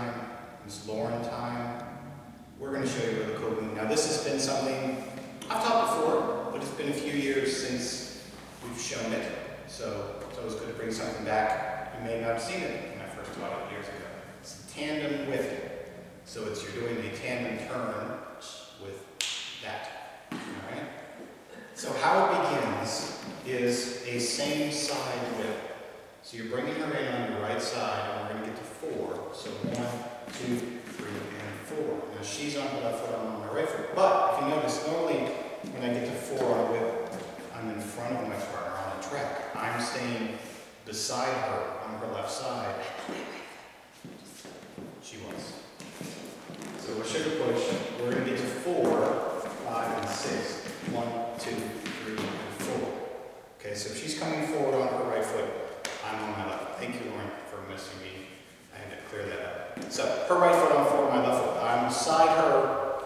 time, Ms. Lauren time. We're going to show you where the Kogun. Now this has been something I've taught before, but it's been a few years since we've shown it. So it's always good to bring something back. You may not have seen it when I first taught it years ago. It's tandem with it. So it's you're doing a tandem turn with that. All right? So how it begins is a same side whip. So you're bringing her in on your right side, and we're going to get to four. So one, two, three, and four. Now she's on her left foot, I'm on my right foot. But if you notice, normally when I get to four on a whip, I'm in front of my partner on the track. I'm staying beside her on her left side. She was. So we're sugar push, we're gonna get to four, five, and six. One, two, three, and four. Okay, so she's coming forward on her right foot, I'm on my left. Thank you, Lauren, for missing me. I had to clear that up. So her right foot on forward, my left foot. I'm beside her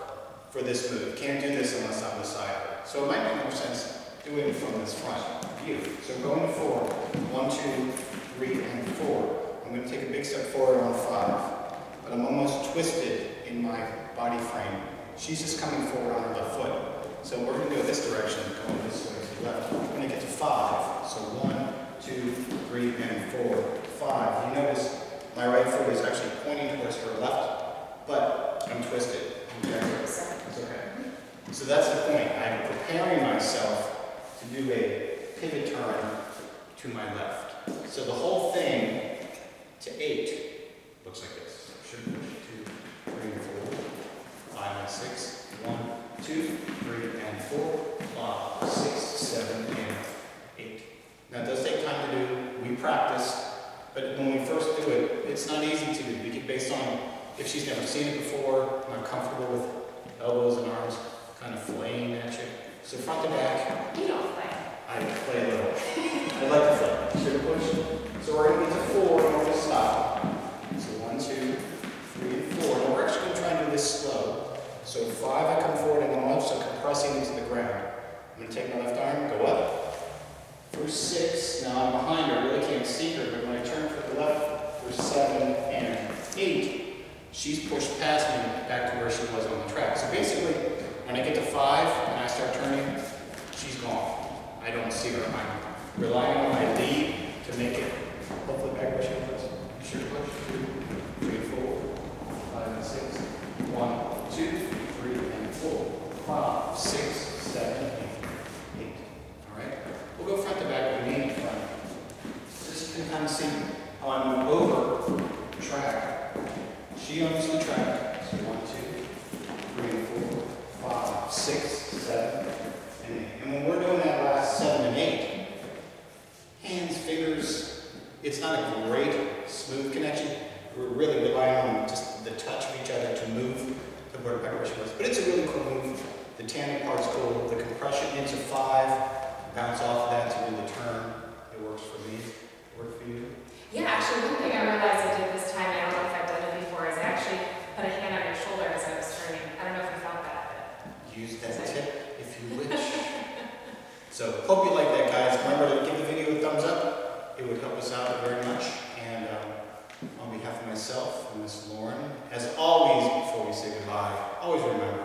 for this move. Can't do this unless I'm beside her. So it might make more sense doing it from this front view. So going forward, one, two, three, and four. I'm gonna take a big step forward on five, but I'm almost twisted in my body frame. She's just coming forward on her left foot. So we're gonna go this direction, going this way to the left. We're gonna get to five. So one, two, three, and four, five. You notice my right foot is actually pointing towards her left, but I'm twisted. Okay? It's okay. So that's the point. I'm preparing myself to a pivot turn to my left. So the whole thing to eight looks like this. Should two, three, and four, five, and six. One, two, three, and four, five, six, seven, and eight. Now it does take time to do. We practiced, but when we first do it, it's not easy to do because based on if she's never seen it before, not comfortable with elbows and arms kind of flaying at you. So front to back, You play. I play a little. I like to flip. Sugar push. So we're going to get to four and we're going to stop. So one, two, three, and four. And we're actually going to try and do this slow. So five, I come forward and I'm also compressing into the ground. I'm going to take my left arm, go up. For six, now I'm behind her, I really can't see her, but when I turn for the left, for seven and eight, she's pushed past me back to where she was on the track. So basically, when I get to five and I start turning, she's gone. I don't see her. I'm relying on my lead to make it hopefully back where she was. Sugar push. Two, three, four, five, and six. One, two, three, and four. Five, six, seven, eight. Eight. All right? We'll go front to back, but main front. Just to kind of see how I move over track. She owns the track. So one, two, three, and four, five, six, seven, and eight. And when we're doing that last seven and eight, hands, fingers, it's not a great smooth connection. We're really relying on just the touch of each other to move the back where she was. But it's a really cool move. The tandem part's cool. The compression into five, bounce off of that to do the turn. It works for me. It Work for you? Yeah, actually, one thing I realized I did this time, I don't know if I've done it before, is I actually put a hand on your shoulder as I was turning. I don't know if you felt that, Use that tip if you wish. so hope you like that, guys. Remember to give the video a thumbs up. It would help us out very much. And um, on behalf of myself and Miss Lauren, as always, before we say goodbye, always remember,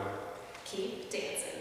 keep dancing.